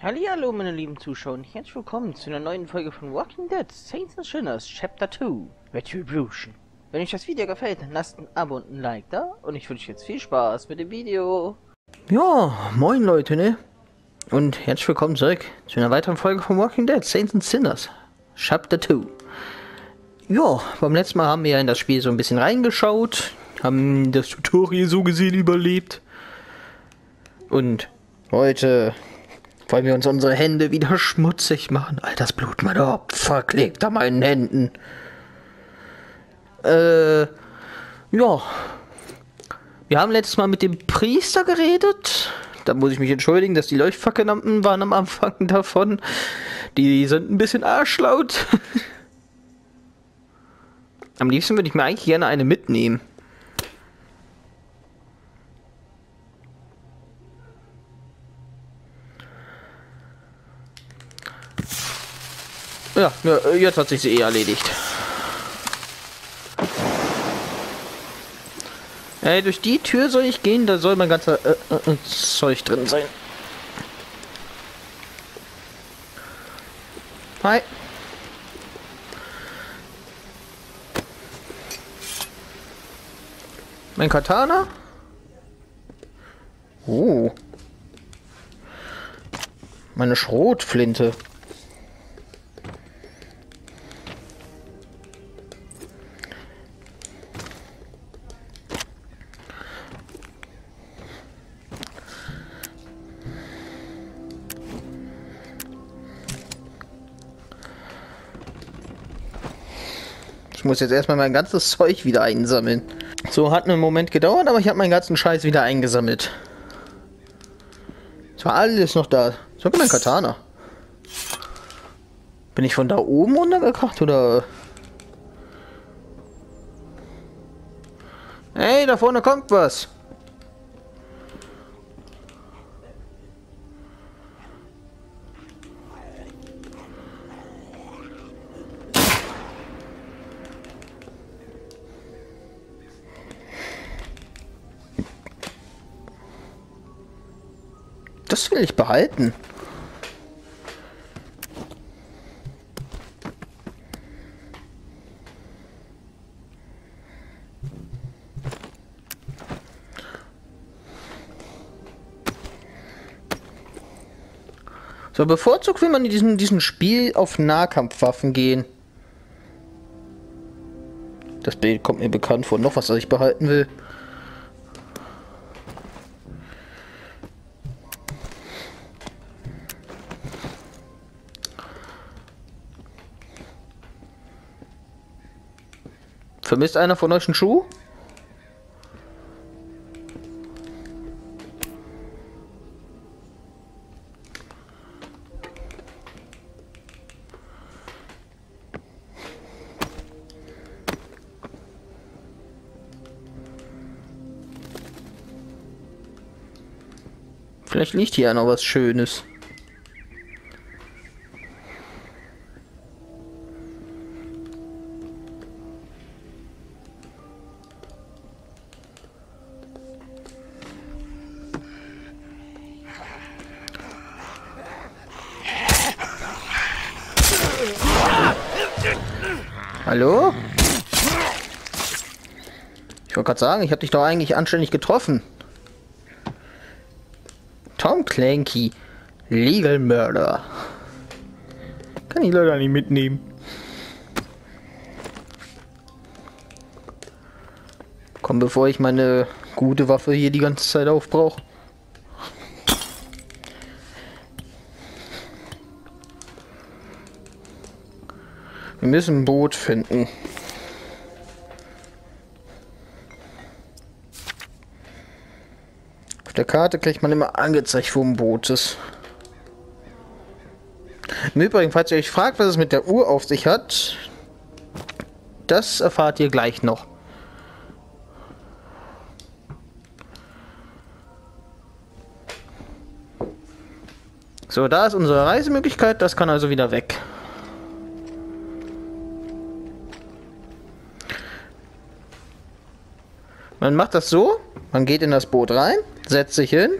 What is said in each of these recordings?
Hallo meine lieben Zuschauer und herzlich willkommen zu einer neuen Folge von Walking Dead Saints and Sinners Chapter 2 Retribution. Wenn euch das Video gefällt, dann lasst ein Abo und ein Like da und ich wünsche jetzt viel Spaß mit dem Video. Ja, moin Leute, ne? Und herzlich willkommen zurück zu einer weiteren Folge von Walking Dead Saints and Sinners Chapter 2. Ja, beim letzten Mal haben wir ja in das Spiel so ein bisschen reingeschaut, haben das Tutorial so gesehen überlebt. Und heute wollen wir uns unsere Hände wieder schmutzig machen. All das Blut meiner Opfer klebt an meinen Händen. Äh, ja. Wir haben letztes Mal mit dem Priester geredet. Da muss ich mich entschuldigen, dass die Leuchtfackellampen waren am Anfang davon. Die sind ein bisschen arschlaut. am liebsten würde ich mir eigentlich gerne eine mitnehmen. Ja, jetzt hat sich sie eh erledigt. Ey, durch die Tür soll ich gehen, da soll mein ganzer äh, äh, Zeug drin sein. Hi. Mein Katana? Oh. Meine Schrotflinte. Muss jetzt erstmal mein ganzes Zeug wieder einsammeln. So, hat einen Moment gedauert, aber ich habe meinen ganzen Scheiß wieder eingesammelt. Es war alles noch da. Sogar mein Katana. Bin ich von da oben runtergekracht oder... Hey, da vorne kommt was. Das will ich behalten. So, bevorzugt will man in diesem, diesem Spiel auf Nahkampfwaffen gehen. Das Bild kommt mir bekannt vor. Noch was, was ich behalten will. Vermisst einer von euch einen Schuh? Vielleicht liegt hier noch was Schönes. Gerade sagen, ich habe dich doch eigentlich anständig getroffen. Tom Clanky, Legal Murder. Kann ich leider nicht mitnehmen. Komm, bevor ich meine gute Waffe hier die ganze Zeit aufbrauche. Wir müssen ein Boot finden. Der Karte kriegt man immer angezeigt, wo ein Boot ist. Im Übrigen, falls ihr euch fragt, was es mit der Uhr auf sich hat, das erfahrt ihr gleich noch. So, da ist unsere Reisemöglichkeit, das kann also wieder weg. Man macht das so, man geht in das Boot rein, setzt sich hin,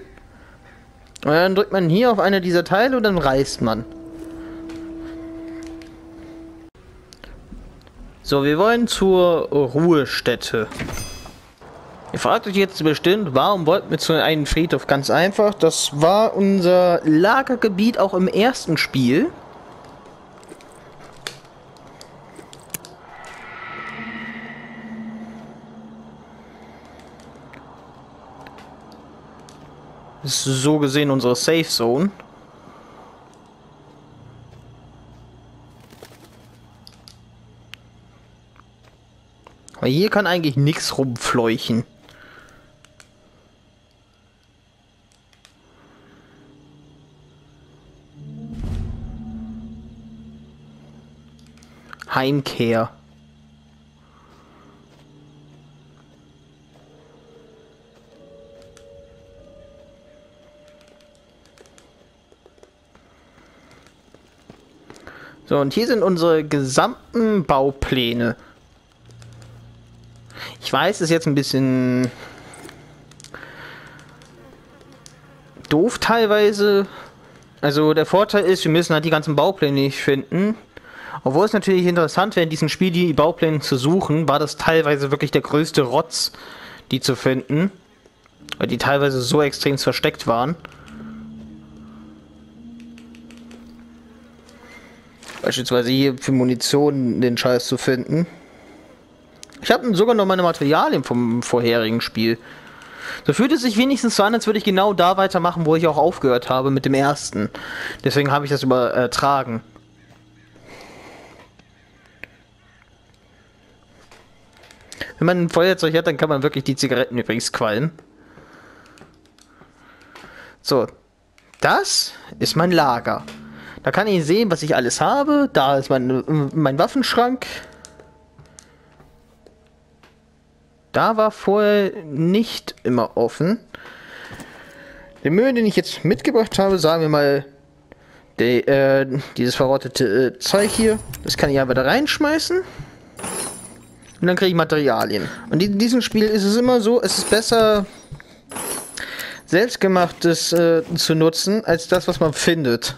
Und dann drückt man hier auf eine dieser Teile und dann reißt man. So, wir wollen zur Ruhestätte. Ihr fragt euch jetzt bestimmt, warum wollten wir zu einem Friedhof? Ganz einfach, das war unser Lagergebiet auch im ersten Spiel. Ist so gesehen unsere Safe Zone. Aber hier kann eigentlich nichts rumfleuchen. Heimkehr. So, und hier sind unsere gesamten Baupläne. Ich weiß, ist jetzt ein bisschen doof teilweise. Also der Vorteil ist, wir müssen halt die ganzen Baupläne nicht finden. Obwohl es natürlich interessant wäre, in diesem Spiel die Baupläne zu suchen, war das teilweise wirklich der größte Rotz, die zu finden. Weil die teilweise so extrem versteckt waren. Beispielsweise hier für Munition den Scheiß zu finden. Ich habe sogar noch meine Materialien vom vorherigen Spiel. So fühlt es sich wenigstens so an, als würde ich genau da weitermachen, wo ich auch aufgehört habe mit dem ersten. Deswegen habe ich das übertragen. Wenn man ein Feuerzeug hat, dann kann man wirklich die Zigaretten übrigens qualmen. So, das ist mein Lager. Da kann ich sehen, was ich alles habe. Da ist mein, mein Waffenschrank. Da war vorher nicht immer offen. Den Müll, den ich jetzt mitgebracht habe, sagen wir mal, die, äh, dieses verrottete äh, Zeug hier, das kann ich einfach da reinschmeißen. Und dann kriege ich Materialien. Und in diesem Spiel ist es immer so, es ist besser selbstgemachtes äh, zu nutzen, als das, was man findet.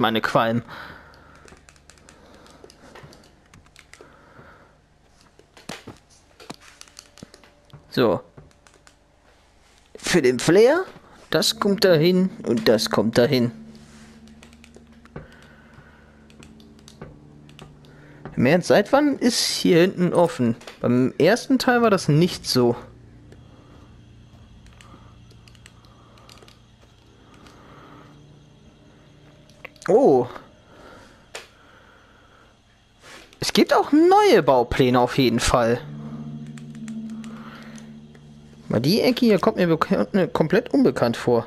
Erstmal eine Qualm. So. Für den Flair, das kommt dahin und das kommt dahin. Im Ernst, seit wann ist hier hinten offen? Beim ersten Teil war das nicht so. Oh. Es gibt auch neue Baupläne auf jeden Fall. Mal die Ecke hier kommt mir ne, komplett unbekannt vor.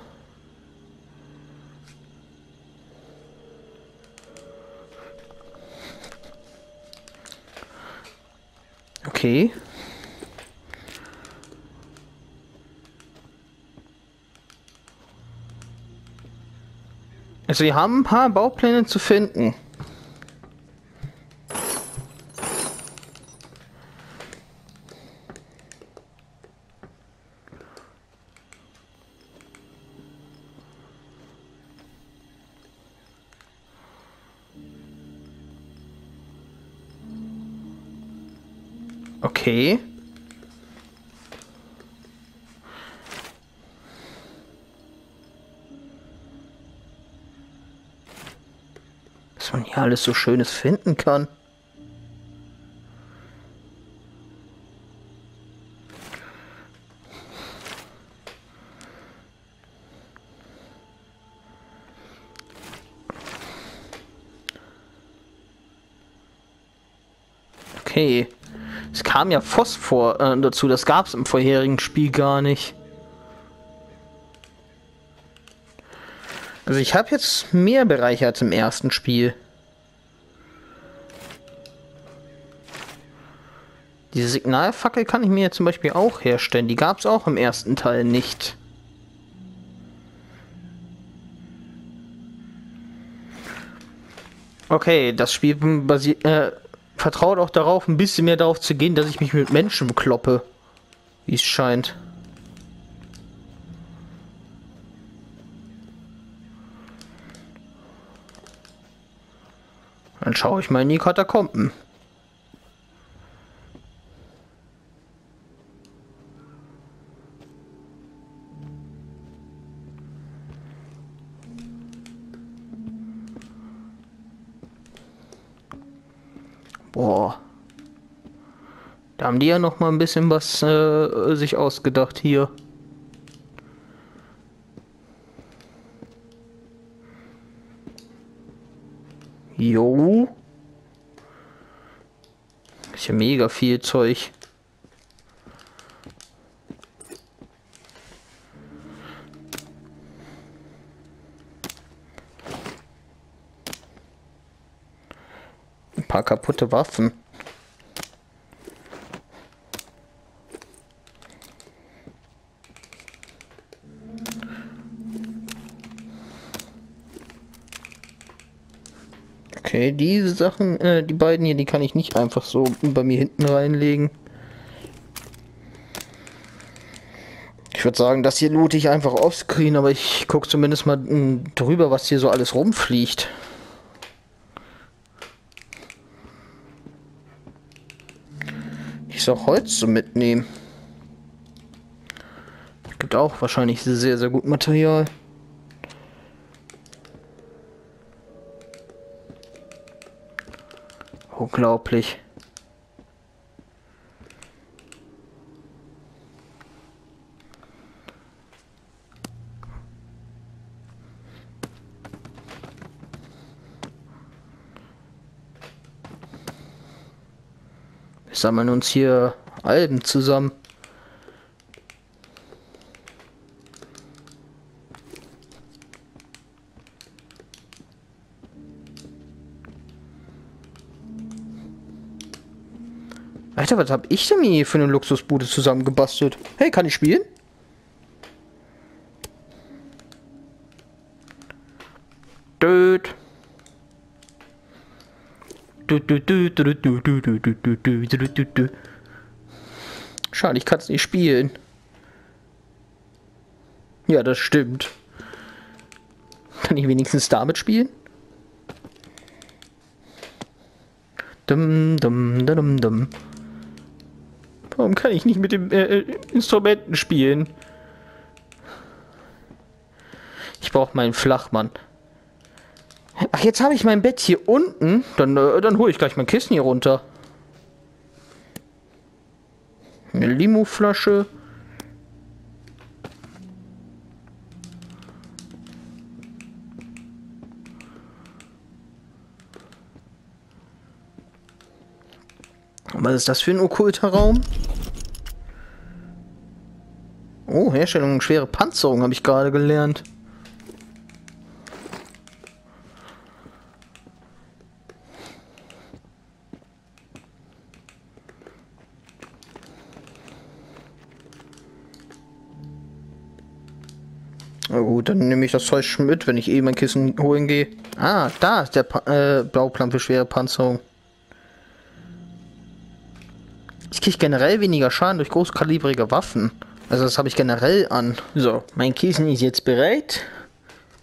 Okay. Also wir haben ein paar Baupläne zu finden. Okay. Was man hier alles so Schönes finden kann. Kam ja Phosphor äh, dazu, das gab es im vorherigen Spiel gar nicht. Also ich habe jetzt mehr Bereiche als im ersten Spiel. Diese Signalfackel kann ich mir zum Beispiel auch herstellen. Die gab es auch im ersten Teil nicht. Okay, das Spiel basiert, äh, vertraut auch darauf, ein bisschen mehr darauf zu gehen, dass ich mich mit Menschen bekloppe. Wie es scheint. Dann schaue ich mal in die Katakomben. Boah. Da haben die ja noch mal ein bisschen was äh, sich ausgedacht hier. Jo. Ist ja mega viel Zeug. Paar kaputte Waffen. Okay, diese Sachen, äh, die beiden hier, die kann ich nicht einfach so bei mir hinten reinlegen. Ich würde sagen, das hier loote ich einfach offscreen, aber ich gucke zumindest mal mh, hm, drüber, was hier so alles rumfliegt. Ich soll Holz so mitnehmen. Gibt auch wahrscheinlich sehr, sehr gut Material. Unglaublich. Sammeln uns hier Alben zusammen. Alter, was hab ich denn hier für eine Luxusbude zusammengebastelt? Hey, kann ich spielen? Död. Schade, ich kann es nicht spielen. Ja, das stimmt. Kann ich wenigstens damit spielen? Dum, dum, dum, dum. Warum kann ich nicht mit dem äh, äh Instrumenten spielen? Ich brauche meinen Flachmann. Ach, jetzt habe ich mein Bett hier unten. Dann, äh, dann hole ich gleich mein Kissen hier runter. Eine Limo-Flasche. Was ist das für ein okkulter Raum? Oh, Herstellung schwere Panzerung habe ich gerade gelernt. Das Zeug mit, wenn ich eh mein Kissen holen gehe. Ah, da ist der pa äh, Bauplan für schwere Panzerung. Ich kriege generell weniger Schaden durch großkalibrige Waffen. Also das habe ich generell an. So, mein Kissen ist jetzt bereit.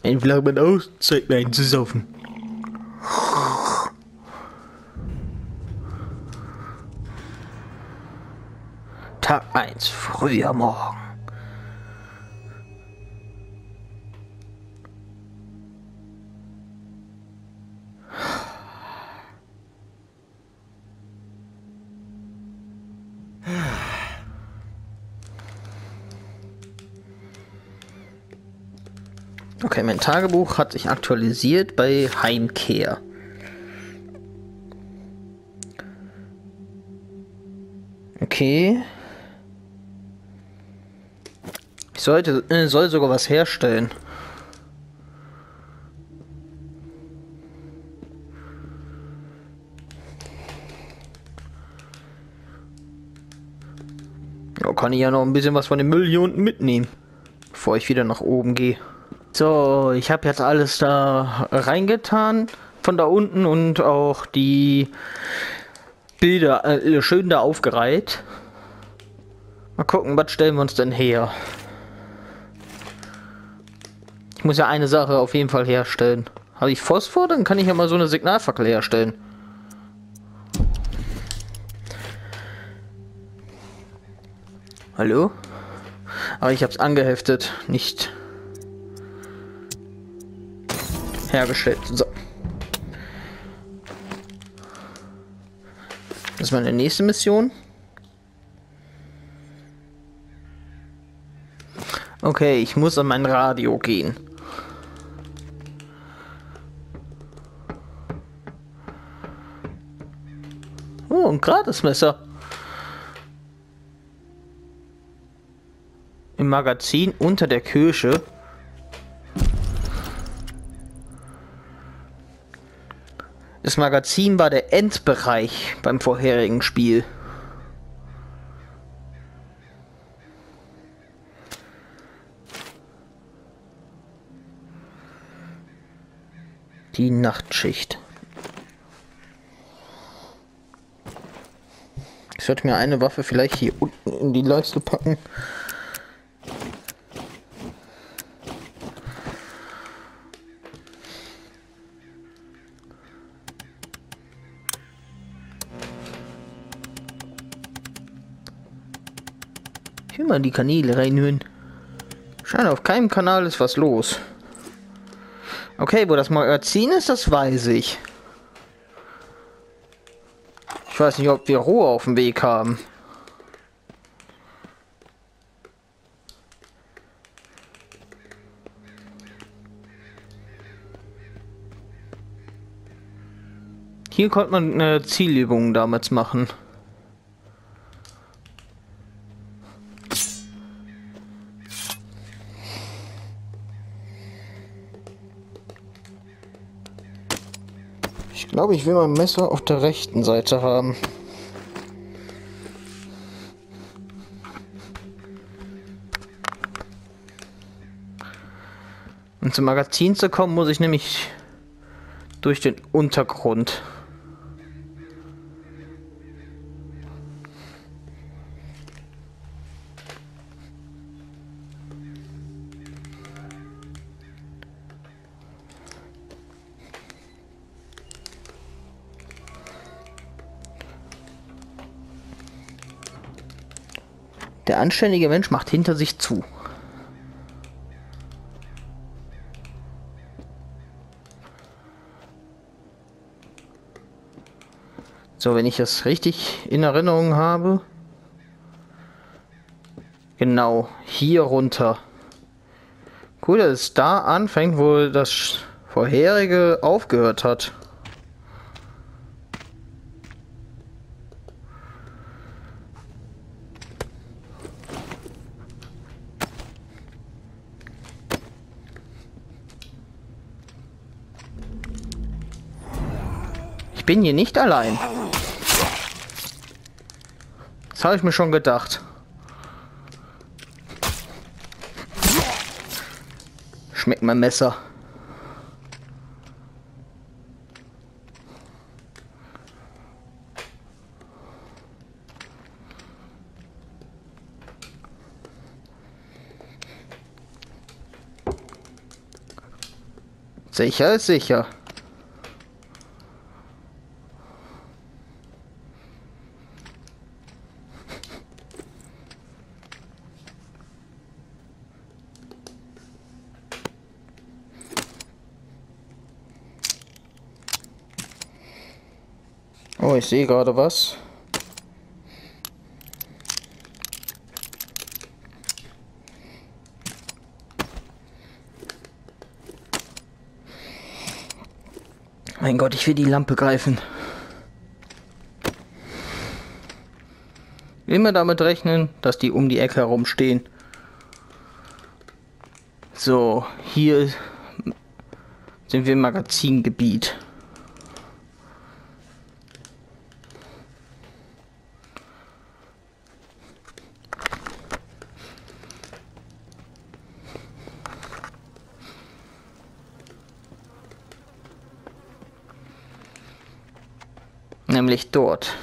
Mein Flagmann aus, Zeit mir einen zu saufen. Tag 1, früher Morgen. Okay, mein Tagebuch hat sich aktualisiert bei Heimkehr. Okay. Ich sollte, äh, soll sogar was herstellen. kann ich ja noch ein bisschen was von dem Müll hier unten mitnehmen, bevor ich wieder nach oben gehe. So, ich habe jetzt alles da reingetan von da unten und auch die Bilder äh, schön da aufgereiht. Mal gucken, was stellen wir uns denn her? Ich muss ja eine Sache auf jeden Fall herstellen. Habe ich Phosphor, dann kann ich ja mal so eine Signalfackel herstellen. Hallo? Aber ich habe es angeheftet, nicht hergestellt. So. Das ist meine nächste Mission. Okay, ich muss an mein Radio gehen. Oh, ein Gratismesser. Im Magazin unter der Kirche. Das Magazin war der Endbereich beim vorherigen Spiel. Die Nachtschicht. Ich sollte mir eine Waffe vielleicht hier unten in die Leiste packen. Mal in die Kanäle reinhören. Scheint auf keinem Kanal ist was los. Okay, wo das Magazin ist, das weiß ich. Ich weiß nicht, ob wir Ruhe auf dem Weg haben. Hier konnte man eine Zielübung damals machen. Ich glaube, ich will mein Messer auf der rechten Seite haben. Um zum Magazin zu kommen, muss ich nämlich durch den Untergrund. Anständige Mensch macht hinter sich zu. So, wenn ich das richtig in Erinnerung habe. Genau, hier runter. Cool, dass es da anfängt, wo das vorherige aufgehört hat. Bin hier nicht allein. Das habe ich mir schon gedacht. Schmeckt mein Messer. Sicher ist sicher. Oh, ich sehe gerade was. Mein Gott, ich will die Lampe greifen. Immer damit rechnen, dass die um die Ecke herumstehen. So, hier sind wir im Magazingebiet. Nämlich dort.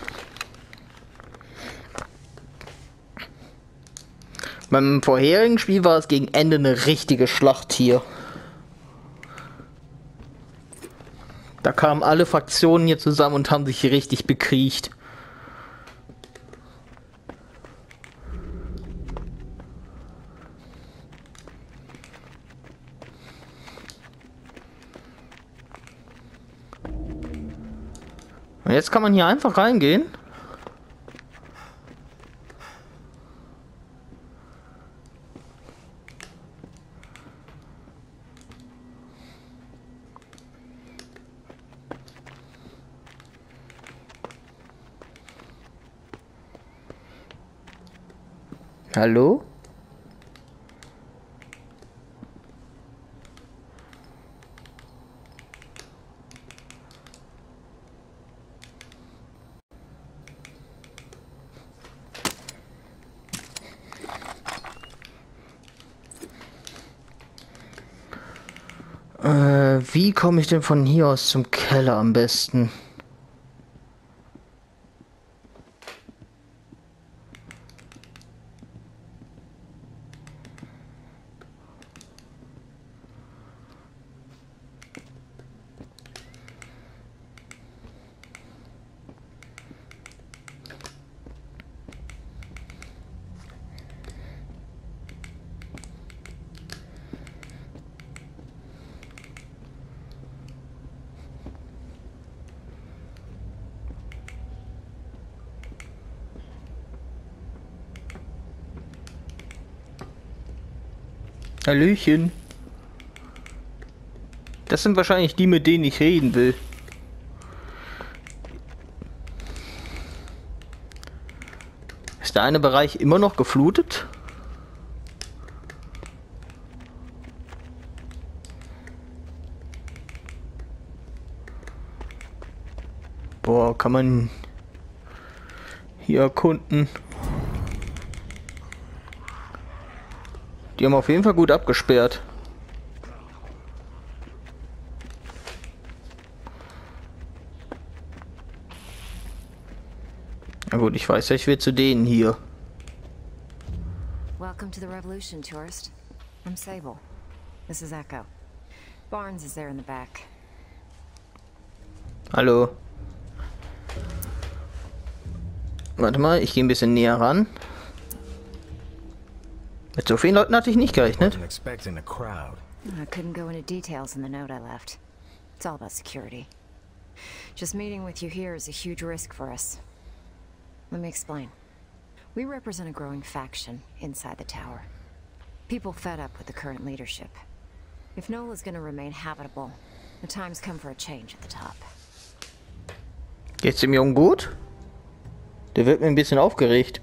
Beim vorherigen Spiel war es gegen Ende eine richtige Schlacht hier. Da kamen alle Fraktionen hier zusammen und haben sich richtig bekriecht. Jetzt kann man hier einfach reingehen. Hallo? Äh, wie komme ich denn von hier aus zum Keller am besten? Hallöchen. Das sind wahrscheinlich die, mit denen ich reden will. Ist der eine Bereich immer noch geflutet? Boah, kann man hier erkunden. Die haben auf jeden Fall gut abgesperrt. Na gut, ich weiß ja, ich will zu denen hier. Welcome to the Revolution, tourist. I'm Sable. This is Echo. Barnes is there in the back. Hallo. Warte mal, ich gehe ein bisschen näher ran. Mit so vielen Leuten hatte ich nicht gerechnet. I couldn't go into details in the note I left. It's all about security. Just meeting with you here is a huge risk for us. Let me explain. We represent a growing faction inside the tower. People fed up with the current leadership. If Nola's gonna remain habitable, the time's come for a change at the top. Geht's dem Jungen gut? Der wird mir ein bisschen aufgeregt.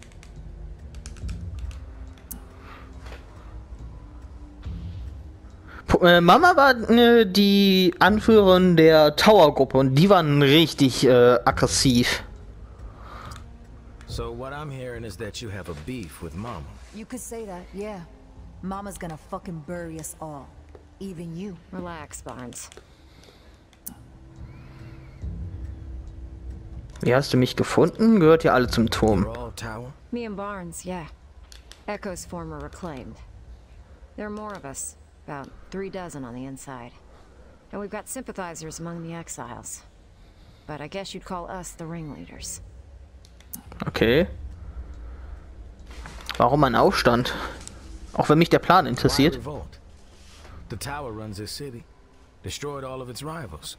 Äh, Mama war äh, die Anführerin der Tower-Gruppe und die waren richtig äh, aggressiv. So what I'm hearing is that you have a beef with Mama. You could say that, yeah. Mama's gonna fucking bury us all. Even you. Relax, Barnes. Wie hast du mich gefunden? Gehört ihr alle zum Turm? Me and Barnes, yeah. Echo's former reclaimed. There are more of us. About three dozen on the inside. And we've got sympathizers among the exiles. But I guess you'd call us the ringleaders. Okay. Warum ein Aufstand? Auch wenn mich der Plan interessiert. The tower runs this city. Destroyed all of its rivals.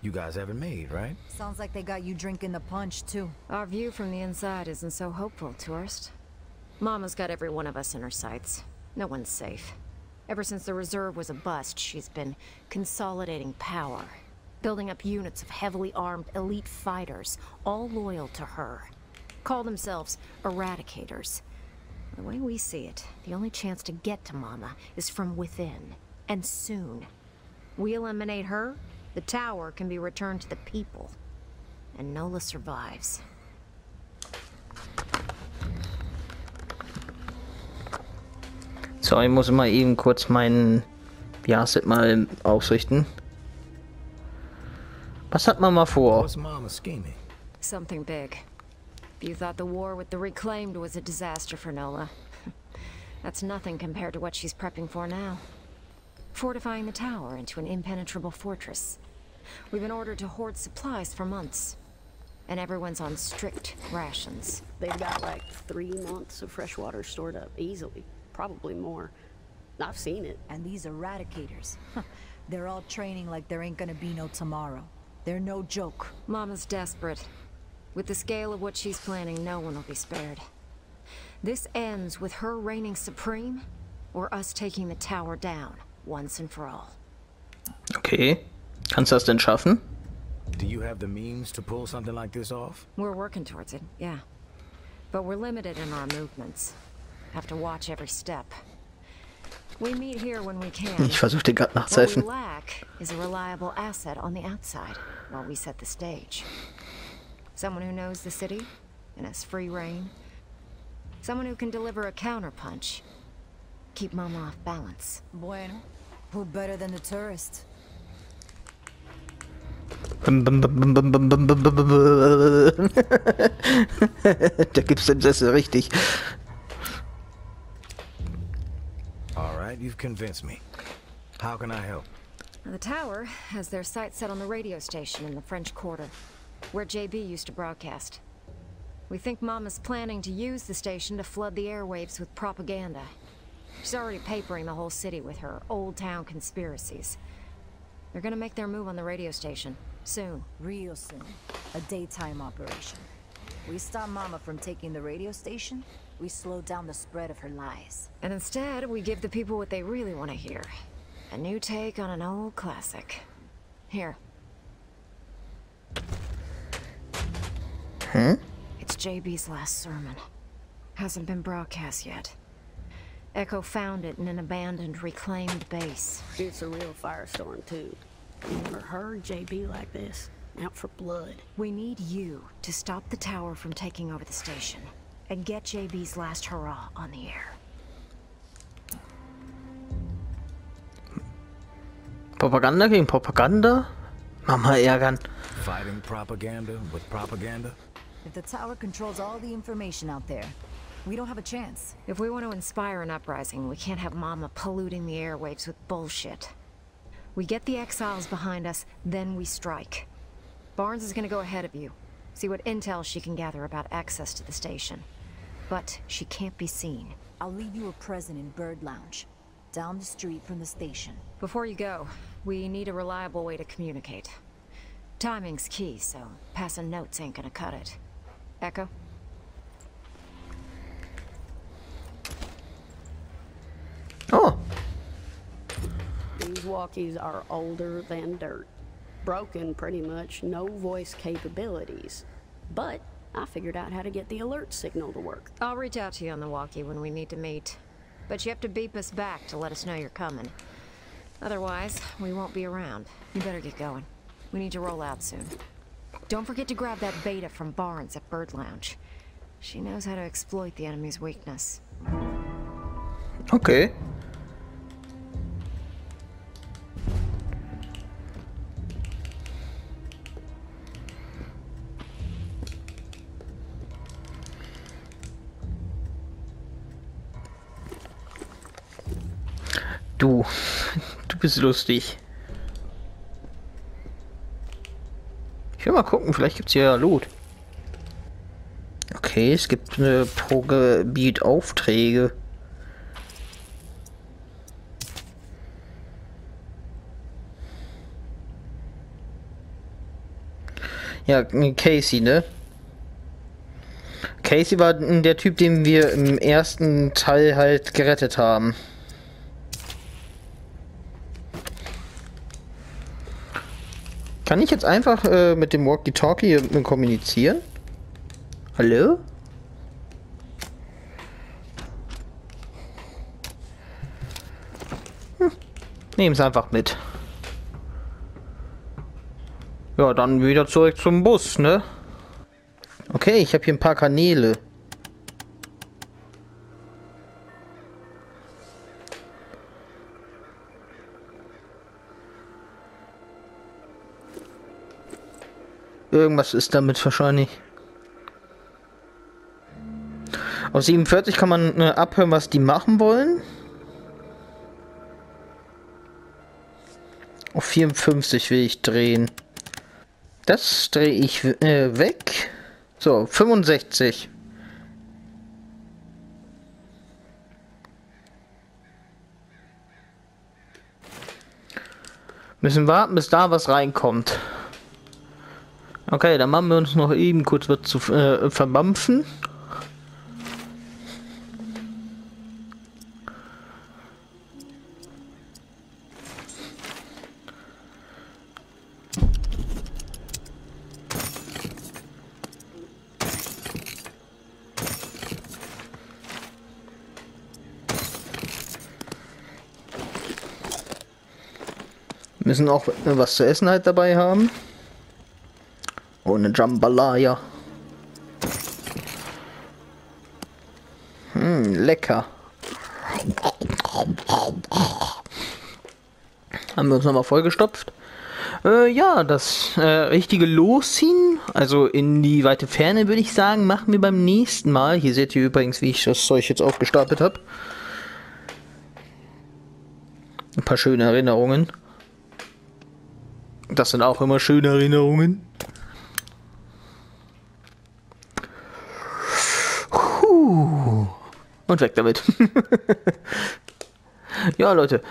You guys haven't made, right? Sounds like they got you drinking the punch, too. Our view from the inside isn't so hopeful, tourist. Mama's got every one of us in her sights. No one's safe. Ever since the Reserve was a bust, she's been consolidating power. Building up units of heavily armed elite fighters, all loyal to her. Call themselves Eradicators. The way we see it, the only chance to get to Mama is from within. And soon. We eliminate her, the tower can be returned to the people. And Nola survives. So, ich muss mal eben kurz meinen Jahresset mal ausrichten. Was hat man mal vor? something big. You thought the war with the Reclaimed was a disaster for Nola. That's nothing compared to what she's prepping for now. Fortifying the tower into an impenetrable fortress. We've been ordered to hoard supplies for months. And everyone's on strict rations. They've got like three months of fresh water stored up, easily. Probably more. I've seen it. And these eradicators. They're all training like there ain't gonna be no tomorrow. They're no joke. Mama's desperate. With the scale of what she's planning, no one will be spared. This ends with her reigning supreme, or us taking the tower down, once and for all. Okay. Kannst du das denn schaffen? Do you have the means to pull something like this off? We're working towards it, yeah. But we're limited in our movements. Have to watch every step. We meet here when we can. Ich versuchte gerade nachzuhelfen. Lack is a reliable asset on the outside while we set the stage. Someone who knows the city and has free reign. Someone who can deliver a counterpunch. Keep Mama off balance. Bueno. Who better than the tourist? da gibt's den richtig. Right, you've convinced me. How can I help? The tower has their sights set on the radio station in the French Quarter, where JB used to broadcast. We think Mama's planning to use the station to flood the airwaves with propaganda. She's already papering the whole city with her old town conspiracies. They're gonna make their move on the radio station, soon. Real soon. A daytime operation. We stop Mama from taking the radio station, we slow down the spread of her lies. And instead, we give the people what they really want to hear. A new take on an old classic. Here. Hm? It's JB's last sermon. Hasn't been broadcast yet. Echo found it in an abandoned, reclaimed base. It's a real firestorm, too. Never heard JB like this. Out for blood. We need you to stop the tower from taking over the station. And get JB's last hurrah on the air. Propaganda gegen Propaganda? Mama ärgern. Fighting propaganda with propaganda? If the tower controls all the information out there, we don't have a chance. If we want to inspire an uprising, we can't have Mama polluting the airwaves with bullshit. We get the exiles behind us, then we strike. Barnes is gonna go ahead of you. See what intel she can gather about access to the station. But she can't be seen. I'll leave you a present in Bird Lounge, down the street from the station. Before you go, we need a reliable way to communicate. Timing's key, so passing notes ain't gonna cut it. Echo? Oh, These walkies are older than dirt. Broken, pretty much. No voice capabilities. But I figured out how to get the alert signal to work. I'll reach out to you on the walkie when we need to meet. But you have to beep us back to let us know you're coming. Otherwise, we won't be around. You better get going. We need to roll out soon. Don't forget to grab that beta from Barnes at Bird Lounge. She knows how to exploit the enemy's weakness. okay. Du, du bist lustig. Ich will mal gucken, vielleicht gibt's hier ja Loot. Okay, es gibt eine pro Gebiet Aufträge. Ja, Casey, ne? Casey war der Typ, den wir im ersten Teil halt gerettet haben. Kann ich jetzt einfach äh, mit dem Walkie-Talkie kommunizieren? Hallo? Hm. Nehm's einfach mit. Ja, dann wieder zurück zum Bus, ne? Okay, ich habe hier ein paar Kanäle. Irgendwas ist damit wahrscheinlich. Auf 47 kann man äh, abhören, was die machen wollen. Auf 54 will ich drehen. Das drehe ich äh, weg. So, 65. Müssen warten, bis da was reinkommt. Okay, dann machen wir uns noch eben kurz was zu äh, verbampfen. Müssen auch was zu essen halt dabei haben. Ohne Jambalaya. Hm, lecker. Haben wir uns nochmal vollgestopft. Äh, ja, das äh, richtige Losziehen, also in die weite Ferne würde ich sagen, machen wir beim nächsten Mal. Hier seht ihr übrigens, wie ich das Zeug jetzt aufgestapelt habe. Ein paar schöne Erinnerungen. Das sind auch immer schöne Erinnerungen. Und weg damit. ja, Leute.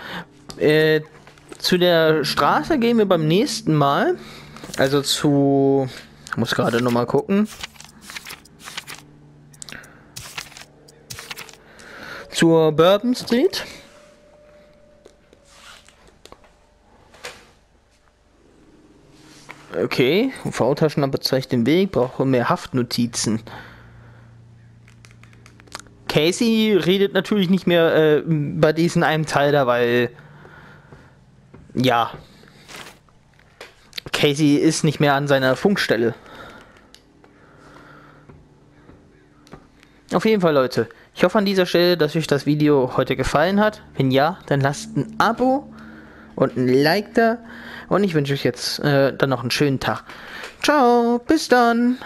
Äh, zu der Straße gehen wir beim nächsten Mal. Also zu... Muss gerade noch mal gucken. Zur Bourbon Street. Okay, UV-Taschenlampe zeigt den Weg, brauche mehr Haftnotizen. Casey redet natürlich nicht mehr äh, bei diesem einem Teil da, weil ja, Casey ist nicht mehr an seiner Funkstelle. Auf jeden Fall, Leute. Ich hoffe an dieser Stelle, dass euch das Video heute gefallen hat. Wenn ja, dann lasst ein Abo und ein Like da. Und ich wünsche euch jetzt äh, dann noch einen schönen Tag. Ciao, bis dann.